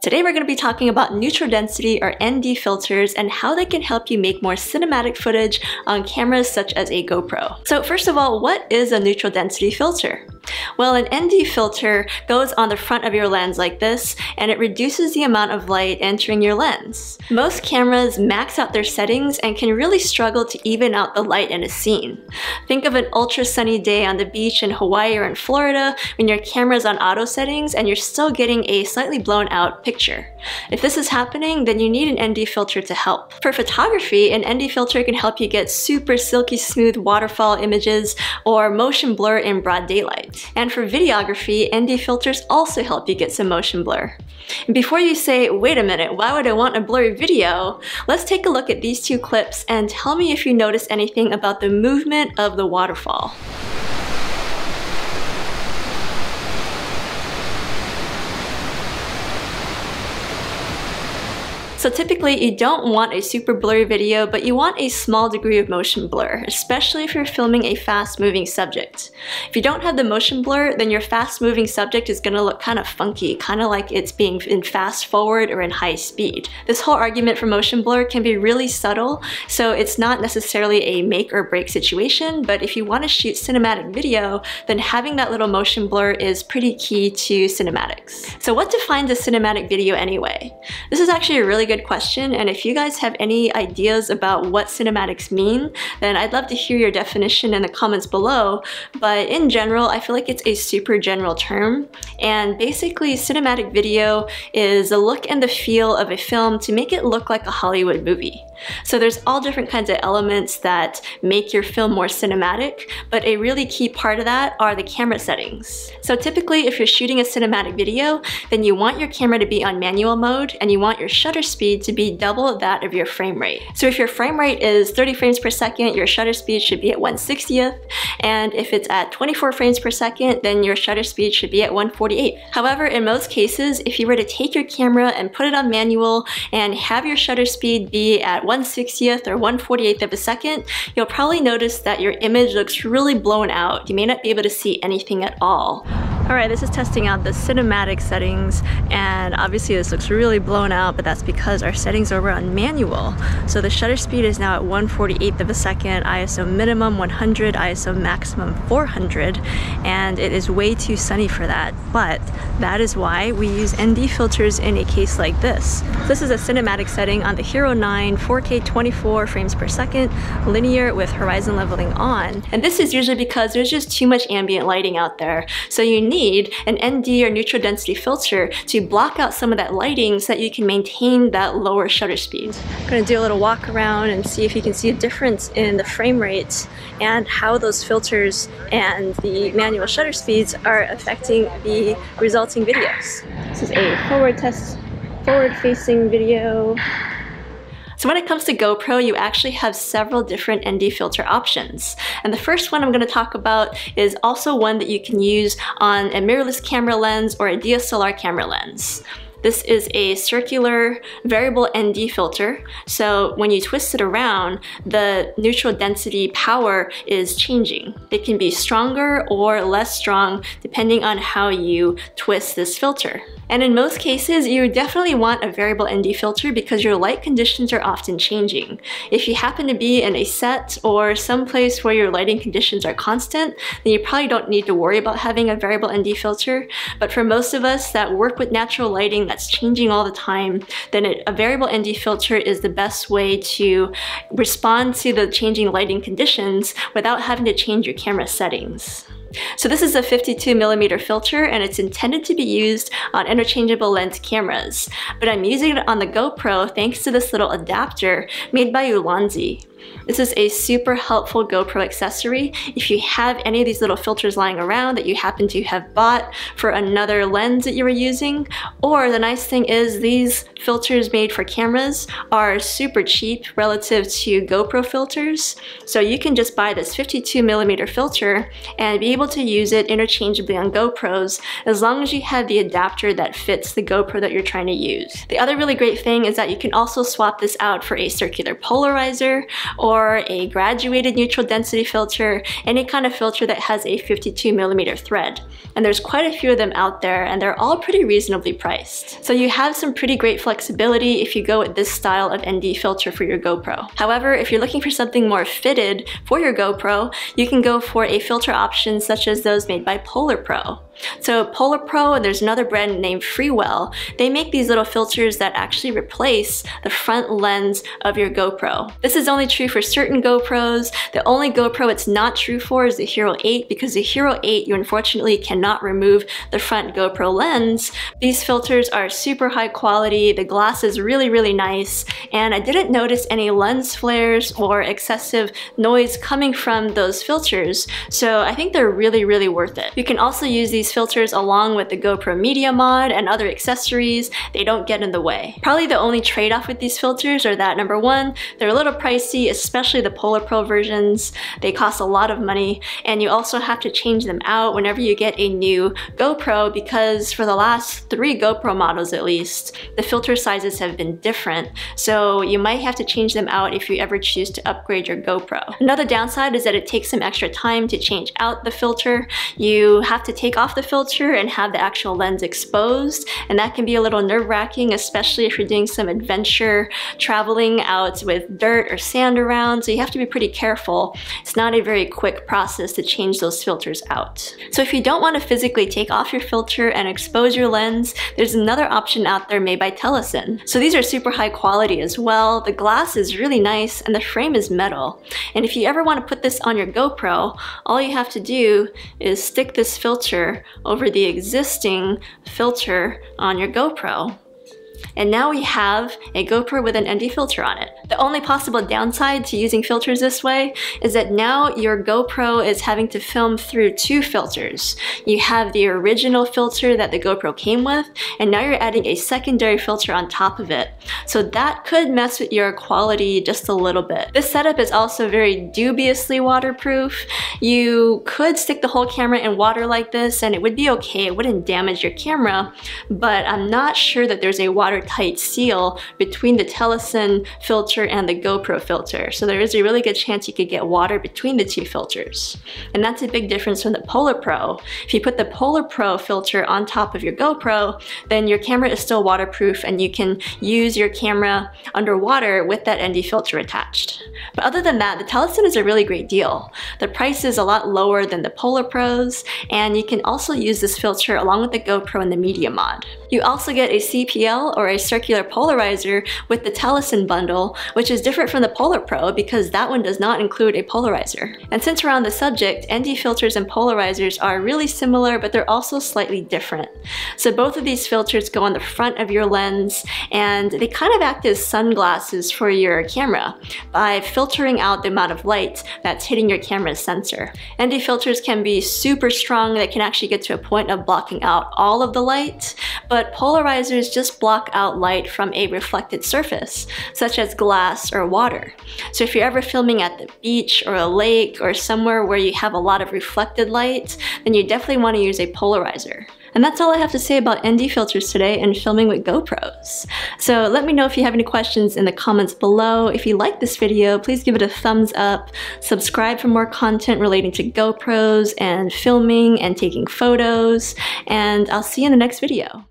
Today we're going to be talking about neutral density or ND filters and how they can help you make more cinematic footage on cameras such as a GoPro. So first of all, what is a neutral density filter? Well, an ND filter goes on the front of your lens like this, and it reduces the amount of light entering your lens. Most cameras max out their settings and can really struggle to even out the light in a scene. Think of an ultra sunny day on the beach in Hawaii or in Florida when your camera's on auto settings and you're still getting a slightly blown out picture. If this is happening, then you need an ND filter to help. For photography, an ND filter can help you get super silky smooth waterfall images or motion blur in broad daylight. And for videography, ND filters also help you get some motion blur. Before you say, wait a minute, why would I want a blurry video? Let's take a look at these two clips and tell me if you notice anything about the movement of the waterfall. So typically you don't want a super blurry video, but you want a small degree of motion blur, especially if you're filming a fast moving subject. If you don't have the motion blur, then your fast moving subject is gonna look kind of funky, kind of like it's being in fast forward or in high speed. This whole argument for motion blur can be really subtle, so it's not necessarily a make or break situation, but if you wanna shoot cinematic video, then having that little motion blur is pretty key to cinematics. So what defines a cinematic video anyway? This is actually a really good question, and if you guys have any ideas about what cinematics mean, then I'd love to hear your definition in the comments below. But in general, I feel like it's a super general term, and basically cinematic video is a look and the feel of a film to make it look like a Hollywood movie. So there's all different kinds of elements that make your film more cinematic, but a really key part of that are the camera settings. So typically if you're shooting a cinematic video, then you want your camera to be on manual mode and you want your shutter speed to be double that of your frame rate. So if your frame rate is 30 frames per second, your shutter speed should be at 1 60th, and if it's at 24 frames per second, then your shutter speed should be at 148. However, in most cases, if you were to take your camera and put it on manual and have your shutter speed be at 1 60th or 1 48th of a second, you'll probably notice that your image looks really blown out. You may not be able to see anything at all. Alright, this is testing out the cinematic settings and obviously this looks really blown out but that's because our settings are on manual. So the shutter speed is now at 1 48th of a second, ISO minimum 100, ISO maximum 400 and it is way too sunny for that. But that is why we use ND filters in a case like this. This is a cinematic setting on the Hero 9 4K 24 frames per second, linear with horizon leveling on. And this is usually because there's just too much ambient lighting out there. So you need an ND or neutral density filter to block out some of that lighting so that you can maintain that lower shutter speed. I'm gonna do a little walk around and see if you can see a difference in the frame rates and how those filters and the manual shutter speeds are affecting the resulting videos. This is a forward test, forward facing video. So when it comes to GoPro, you actually have several different ND filter options. And the first one I'm going to talk about is also one that you can use on a mirrorless camera lens or a DSLR camera lens. This is a circular variable ND filter. So when you twist it around, the neutral density power is changing. It can be stronger or less strong depending on how you twist this filter. And in most cases, you definitely want a variable ND filter because your light conditions are often changing. If you happen to be in a set or someplace where your lighting conditions are constant, then you probably don't need to worry about having a variable ND filter. But for most of us that work with natural lighting that's changing all the time, then a variable ND filter is the best way to respond to the changing lighting conditions without having to change your camera settings. So this is a 52 millimeter filter and it's intended to be used on interchangeable lens cameras, but I'm using it on the GoPro thanks to this little adapter made by Ulanzi. This is a super helpful GoPro accessory. If you have any of these little filters lying around that you happen to have bought for another lens that you were using, or the nice thing is these filters made for cameras are super cheap relative to GoPro filters. So you can just buy this 52 millimeter filter and be able to use it interchangeably on GoPros as long as you have the adapter that fits the GoPro that you're trying to use. The other really great thing is that you can also swap this out for a circular polarizer or a graduated neutral density filter, any kind of filter that has a 52 millimeter thread. And there's quite a few of them out there and they're all pretty reasonably priced. So you have some pretty great flexibility if you go with this style of ND filter for your GoPro. However, if you're looking for something more fitted for your GoPro, you can go for a filter option such as those made by Polar Pro. So Polar Pro and there's another brand named Freewell, they make these little filters that actually replace the front lens of your GoPro. This is only true for certain GoPros. The only GoPro it's not true for is the Hero 8 because the Hero 8 you unfortunately cannot remove the front GoPro lens. These filters are super high quality, the glass is really really nice, and I didn't notice any lens flares or excessive noise coming from those filters, so I think they're really really worth it. You can also use these filters along with the GoPro Media Mod and other accessories, they don't get in the way. Probably the only trade-off with these filters are that number one, they're a little pricey, especially the Polar Pro versions. They cost a lot of money and you also have to change them out whenever you get a new GoPro because for the last three GoPro models at least, the filter sizes have been different. So you might have to change them out if you ever choose to upgrade your GoPro. Another downside is that it takes some extra time to change out the filter. You have to take off the filter and have the actual lens exposed and that can be a little nerve-wracking especially if you're doing some adventure traveling out with dirt or sand around so you have to be pretty careful. It's not a very quick process to change those filters out. So if you don't want to physically take off your filter and expose your lens, there's another option out there made by Telesin. So these are super high quality as well. The glass is really nice and the frame is metal. And if you ever want to put this on your GoPro, all you have to do is stick this filter over the existing filter on your GoPro. And now we have a GoPro with an ND filter on it. The only possible downside to using filters this way is that now your GoPro is having to film through two filters. You have the original filter that the GoPro came with, and now you're adding a secondary filter on top of it. So that could mess with your quality just a little bit. This setup is also very dubiously waterproof. You could stick the whole camera in water like this and it would be okay, it wouldn't damage your camera, but I'm not sure that there's a watertight seal between the Telesin filter filter and the GoPro filter. So there is a really good chance you could get water between the two filters. And that's a big difference from the Polar Pro. If you put the Polar Pro filter on top of your GoPro, then your camera is still waterproof and you can use your camera underwater with that ND filter attached. But other than that, the Telesin is a really great deal. The price is a lot lower than the Polar Pros, and you can also use this filter along with the GoPro and the Media Mod. You also get a CPL or a circular polarizer with the Telesin bundle, which is different from the Polar Pro because that one does not include a polarizer. And since we're on the subject, ND filters and polarizers are really similar, but they're also slightly different. So both of these filters go on the front of your lens, and they kind of act as sunglasses for your camera by filtering out the amount of light that's hitting your camera's sensor. ND filters can be super strong, they can actually get to a point of blocking out all of the light, but polarizers just block out light from a reflected surface, such as glass or water. So if you're ever filming at the beach or a lake or somewhere where you have a lot of reflected light, then you definitely want to use a polarizer. And that's all I have to say about ND filters today and filming with GoPros. So let me know if you have any questions in the comments below. If you like this video, please give it a thumbs up, subscribe for more content relating to GoPros and filming and taking photos, and I'll see you in the next video.